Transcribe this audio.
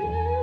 true.